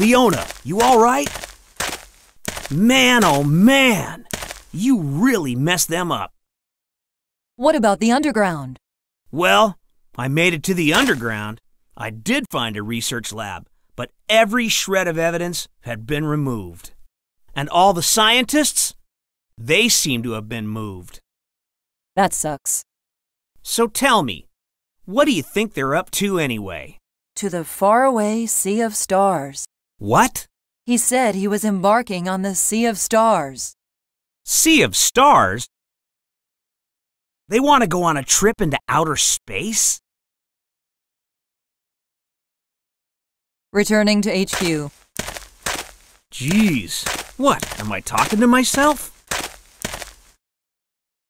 Leona, you all right? Man, oh man! You really messed them up. What about the underground? Well, I made it to the underground. I did find a research lab, but every shred of evidence had been removed. And all the scientists? They seem to have been moved. That sucks. So tell me, what do you think they're up to anyway? To the faraway Sea of Stars. What? He said he was embarking on the Sea of Stars. Sea of Stars? They want to go on a trip into outer space? Returning to HQ. Jeez, what, am I talking to myself?